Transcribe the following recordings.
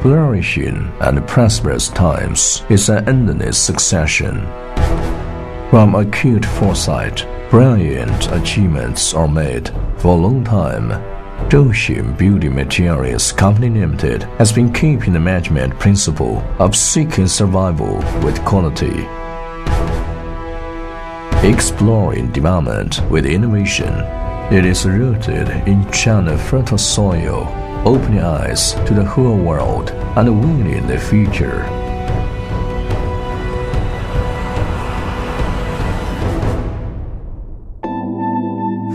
flourishing and prosperous times is an endless succession. From acute foresight, brilliant achievements are made for a long time. Zhouxin Building Materials Company Limited has been keeping the management principle of seeking survival with quality. Exploring development with innovation. It is rooted in China fertile soil, opening eyes to the whole world and winning the future.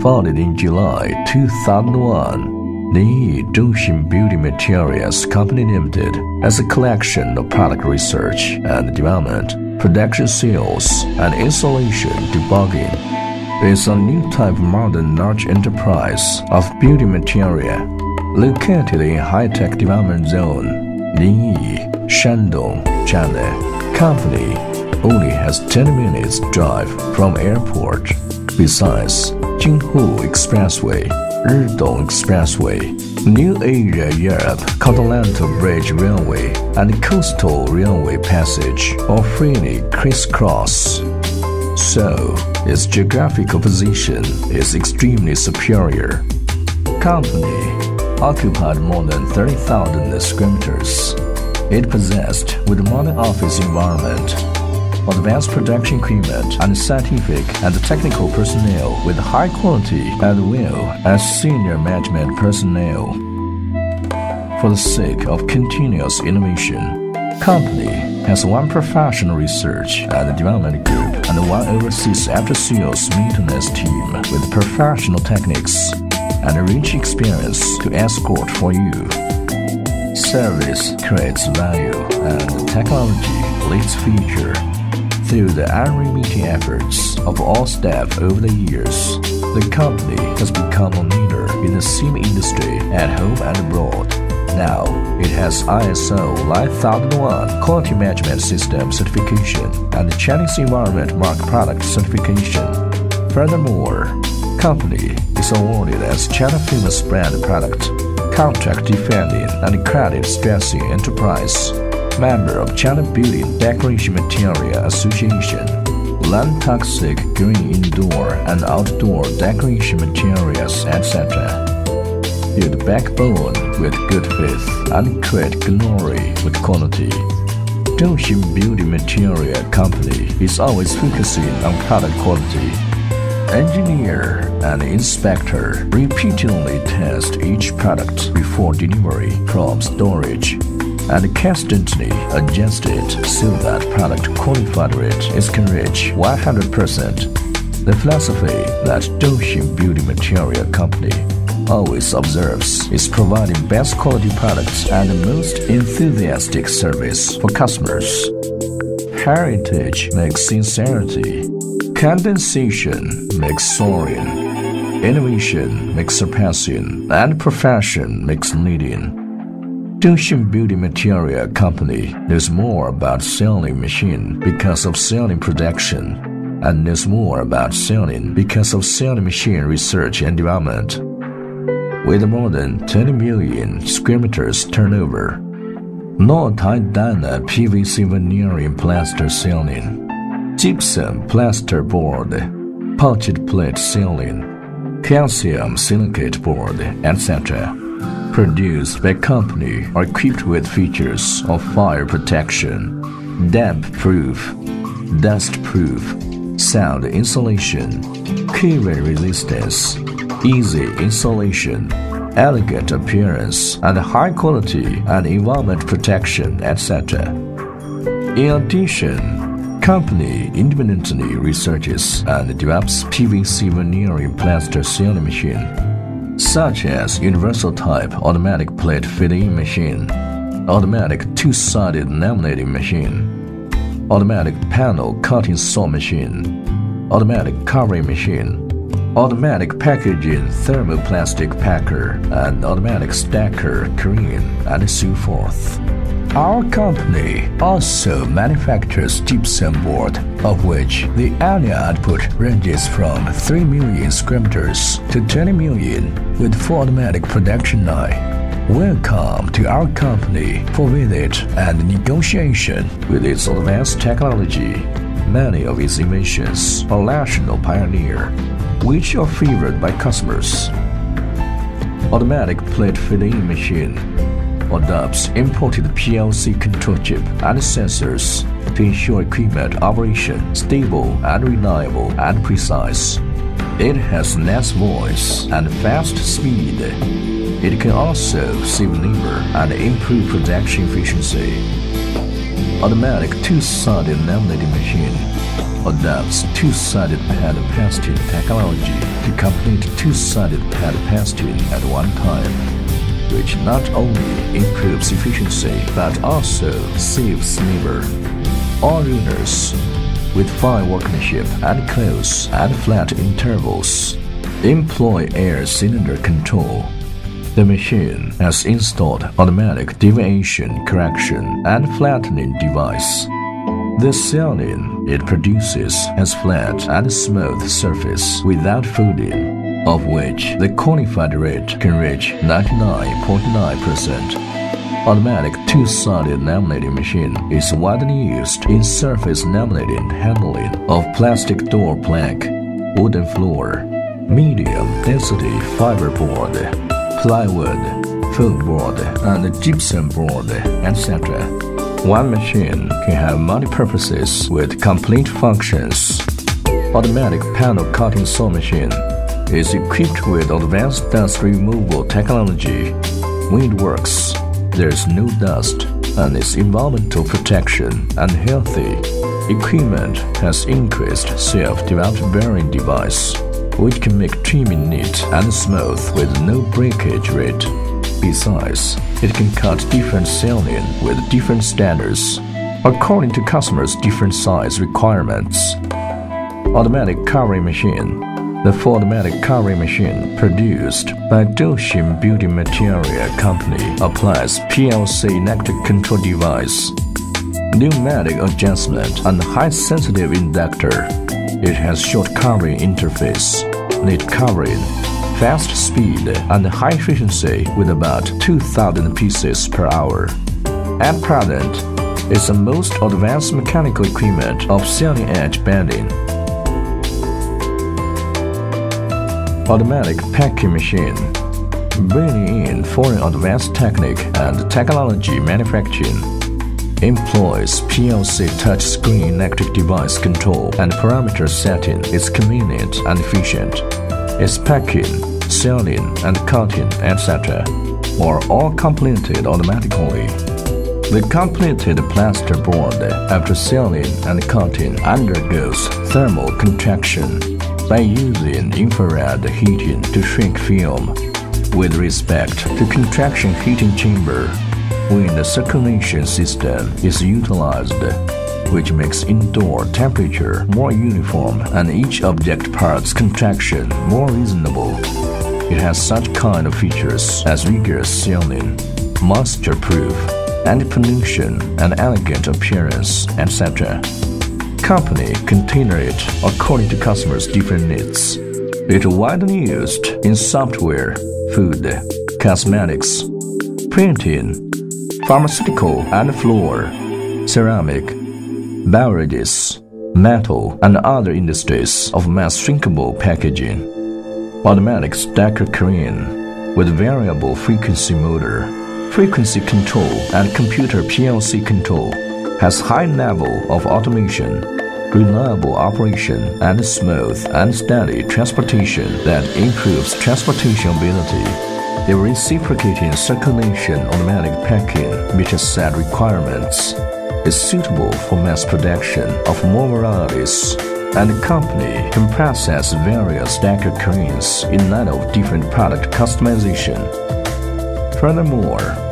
Founded in July 2001, Linyi Zhouxin Building Materials Company Limited has a collection of product research and development, production sales, and installation debugging. It's a new type of modern large enterprise of building material located in high-tech development zone, Linyi, Shandong, China. Company only has 10 minutes drive from airport. Besides, Jinghu Expressway, Ridong Expressway, New Asia Europe Continental Bridge Railway, and Coastal Railway Passage are freely crisscross. So, its geographical position is extremely superior. Company occupied more than 30,000 square meters. It possessed with modern office environment, advanced production equipment, and scientific and technical personnel with high quality as well as senior management personnel. For the sake of continuous innovation, company has one professional research and development group and one overseas after-sales maintenance team with professional techniques and a rich experience to escort for you. Service creates value and technology leads future. Through the unremitting efforts of all staff over the years, the company has become a leader in the SIM industry at home and abroad. Now, it has ISO 9001 Quality Management System certification and Chinese Environment Mark Product certification. Furthermore, company is awarded as China Famous Brand Product, Contract Defending and Credit Stressing Enterprise, member of China Building Decoration Material Association, Land Toxic Green Indoor and Outdoor Decoration Materials, etc. Build backbone with good faith and create glory with quality. Zhouxin Building Material Company is always focusing on product quality engineer and inspector repeatedly test each product before delivery from storage and constantly adjust it so that product qualified rate is can reach 100%. The philosophy that Zhouxin Building Material Company always observes is providing best quality products and the most enthusiastic service for customers. Heritage makes sincerity Condensation makes soaring, innovation makes surpassing, and profession makes leading. Zhouxin Building Material Company knows more about selling machine because of selling production, and knows more about selling because of selling machine research and development. With more than 20 million square meters turnover, non-tight Dyna PVC veneering plaster selling gypsum plasterboard, punched plate ceiling, calcium silicate board, etc. Produced by company are equipped with features of fire protection, damp proof, dust proof, sound insulation, caving resistance, easy installation, elegant appearance, and high quality and environment protection, etc. In addition, company independently researches and develops PVC veneering plaster ceiling machine, such as universal type automatic plate fitting machine, automatic two-sided laminating machine, automatic panel cutting saw machine, automatic covering machine, automatic packaging thermoplastic packer, and automatic stacker crane, and so forth. Our company also manufactures gypsum board, of which the annual output ranges from 3 million square meters to 20 million with full automatic production line. Welcome to our company for visit and negotiation with its advanced technology. Many of its inventions are national pioneer, which are favored by customers. Automatic plate filling machine adopts imported PLC control chip and sensors to ensure equipment operation stable and reliable and precise. It has less voice and fast speed. It can also save labor and improve production efficiency. Automatic two-sided laminating machine adopts two-sided pad pasting technology to complete two-sided pad pasting at one time, which not only improves efficiency but also saves labor. All units with fine workmanship and close and flat intervals employ air cylinder control. The machine has installed automatic deviation correction and flattening device. The ceiling it produces has flat and smooth surface without folding, of which the qualified rate can reach 99.9%. Automatic two-sided laminating machine is widely used in surface laminating handling of plastic door plank, wooden floor, medium density fiberboard, plywood, foam board, and gypsum board, etc. One machine can have many purposes with complete functions. Automatic panel cutting saw machine is equipped with advanced dust removal technology. When it works, there's no dust and its environmental protection and healthy. Equipment has increased self-developed bearing device, which can make trimming neat and smooth with no breakage rate. Besides, it can cut different ceiling with different standards, according to customers' different size requirements. Automatic covering machine the automatic covering machine produced by Zhouxin Building Material Company applies PLC electric control device, pneumatic adjustment, and high-sensitive inductor. It has short covering interface, neat covering, fast speed, and high efficiency with about 2,000 pieces per hour. At present, it's the most advanced mechanical equipment of sealing edge bending automatic packing machine, bringing in foreign advanced technique and technology manufacturing, employs PLC touchscreen electric device control and parameter setting is convenient and efficient. Its packing, sealing, and cutting, etc. are all completed automatically. The completed plaster board after sealing and cutting undergoes thermal contraction by using infrared heating to shrink film with respect to contraction heating chamber when the circulation system is utilized, which makes indoor temperature more uniform and each object part's contraction more reasonable. It has such kind of features as rigorous sealing, moisture-proof, anti-pollution, and elegant appearance, etc company can tailor it according to customers' different needs. It is widely used in software, food, cosmetics, printing, pharmaceutical and floor, ceramic, beverages, metal, and other industries of mass shrinkable packaging. Automatic stacker crane with variable frequency motor, frequency control, and computer PLC control has high level of automation reliable operation, and smooth and steady transportation that improves transportation ability. The reciprocating circulation automatic packing meets set requirements, is suitable for mass production of more varieties, and the company can process various stacker cranes in light of different product customization. Furthermore,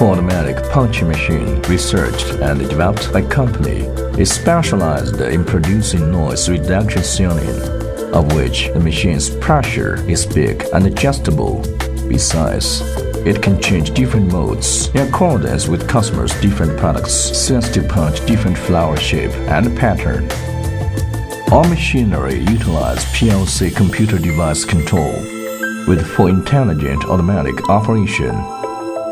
automatic punching machine researched and developed by company is specialized in producing noise reduction ceiling, of which the machine's pressure is big and adjustable. Besides, it can change different modes in accordance with customers' different products as to punch different flower shape and pattern. All machinery utilize PLC computer device control with full intelligent automatic operation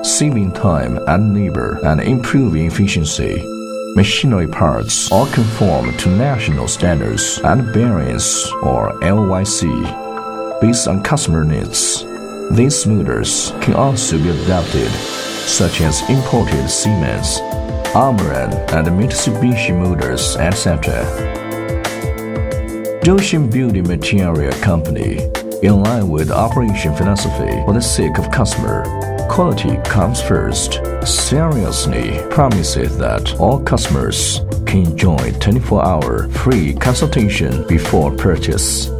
saving time and labor and improving efficiency. Machinery parts all conform to national standards and bearings or LYC based on customer needs. These motors can also be adapted, such as imported Siemens, Omron, and Mitsubishi motors, etc. Zhouxin Building Material Company, in line with operation philosophy for the sake of customer, quality comes first, seriously promises that all customers can enjoy 24-hour free consultation before purchase.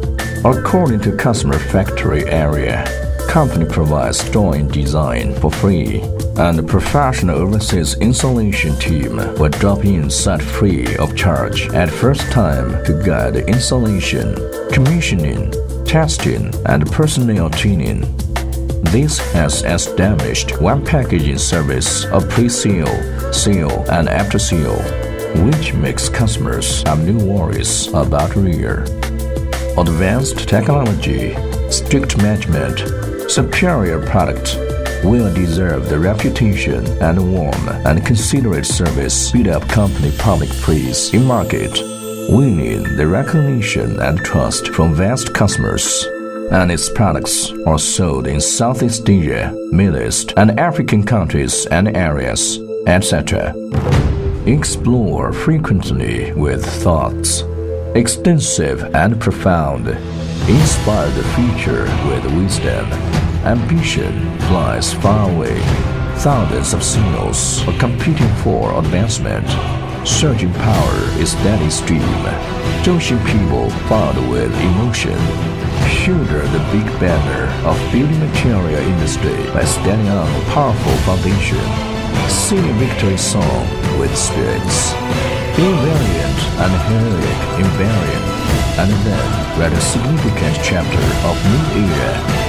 According to customer factory area, company provides drawing design for free, and the professional overseas installation team will drop in set free of charge at first time to guide installation, commissioning, testing, and personnel training. This has established one packaging service of pre-sale, sale, and after-sale, which makes customers have no worries about rear. Advanced technology, strict management, superior product will deserve the reputation and warm and considerate service build up company public praise in market, winning the recognition and trust from vast customers. And its products are sold in Southeast Asia, Middle East, and African countries and areas, etc. Explore frequently with thoughts, extensive and profound. Inspire the future with wisdom. Ambition flies far away. Thousands of signals are competing for advancement. Surging power is steady stream. Zhouxin people filled with emotion. Shoulder the big banner of building material industry by standing on a powerful foundation. Sing victory song with spirits. Be valiant and heroic in variant, and then write a significant chapter of new era